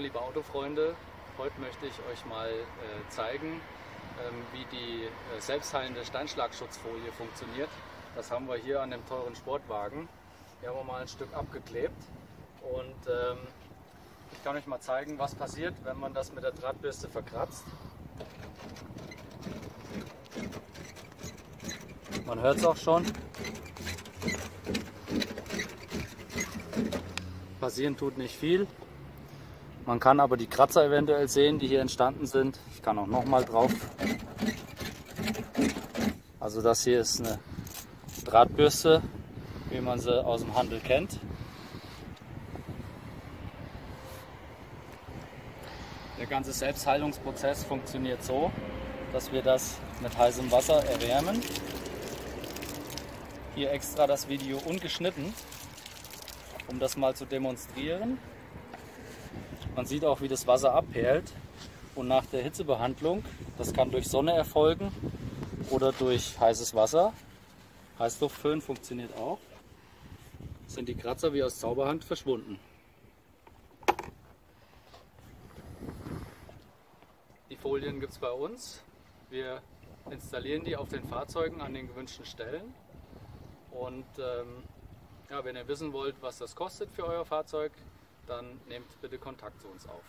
Liebe Autofreunde, heute möchte ich euch mal äh, zeigen, ähm, wie die äh, selbstheilende Steinschlagschutzfolie funktioniert. Das haben wir hier an dem teuren Sportwagen. Hier haben wir mal ein Stück abgeklebt und ähm, ich kann euch mal zeigen, was passiert, wenn man das mit der Drahtbürste verkratzt. Man hört es auch schon. Passieren tut nicht viel. Man kann aber die Kratzer eventuell sehen, die hier entstanden sind. Ich kann auch noch mal drauf. Also das hier ist eine Drahtbürste, wie man sie aus dem Handel kennt. Der ganze Selbstheilungsprozess funktioniert so, dass wir das mit heißem Wasser erwärmen. Hier extra das Video ungeschnitten, um das mal zu demonstrieren. Man sieht auch, wie das Wasser abperlt. Und nach der Hitzebehandlung, das kann durch Sonne erfolgen oder durch heißes Wasser. Heißluftföhn funktioniert auch. Sind die Kratzer wie aus Zauberhand verschwunden. Die Folien gibt es bei uns. Wir installieren die auf den Fahrzeugen an den gewünschten Stellen. Und ähm, ja, wenn ihr wissen wollt, was das kostet für euer Fahrzeug, dann nehmt bitte Kontakt zu uns auf.